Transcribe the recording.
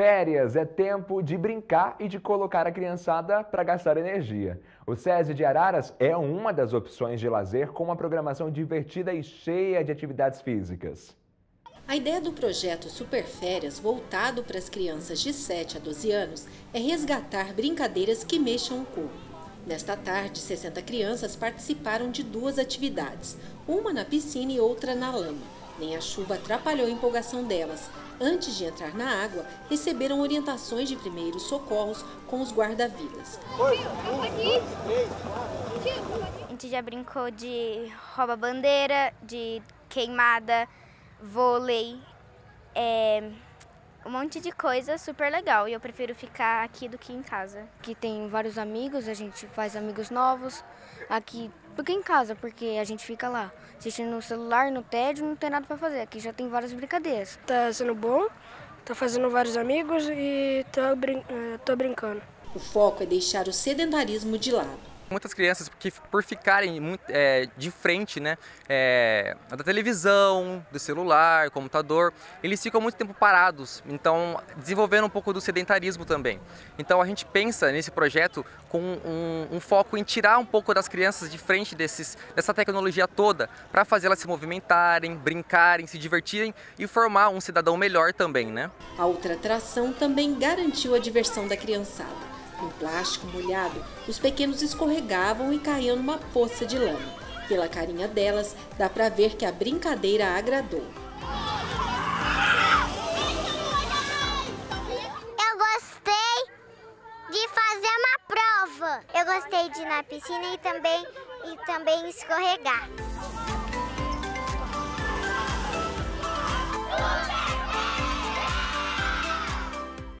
Férias é tempo de brincar e de colocar a criançada para gastar energia. O SESI de Araras é uma das opções de lazer com uma programação divertida e cheia de atividades físicas. A ideia do projeto Super Férias, voltado para as crianças de 7 a 12 anos, é resgatar brincadeiras que mexam o corpo. Nesta tarde, 60 crianças participaram de duas atividades, uma na piscina e outra na lama. Nem a chuva atrapalhou a empolgação delas. Antes de entrar na água, receberam orientações de primeiros socorros com os guarda-vidas. A gente já brincou de rouba-bandeira, de queimada, vôlei, é, um monte de coisa super legal. E eu prefiro ficar aqui do que em casa. Aqui tem vários amigos, a gente faz amigos novos. Aqui do que em casa, porque a gente fica lá assistindo no celular, no tédio, não tem nada para fazer. Aqui já tem várias brincadeiras. Tá sendo bom, tá fazendo vários amigos e tô, brin eh, tô brincando. O foco é deixar o sedentarismo de lado. Muitas crianças, porque por ficarem muito, é, de frente né, é, da televisão, do celular, computador, eles ficam muito tempo parados, então desenvolvendo um pouco do sedentarismo também. Então a gente pensa nesse projeto com um, um foco em tirar um pouco das crianças de frente desses, dessa tecnologia toda, para fazer elas se movimentarem, brincarem, se divertirem e formar um cidadão melhor também. Né? A outra atração também garantiu a diversão da criançada. No plástico molhado, os pequenos escorregavam e caíam numa poça de lama. Pela carinha delas, dá para ver que a brincadeira agradou. Eu gostei de fazer uma prova. Eu gostei de ir na piscina e também, e também escorregar.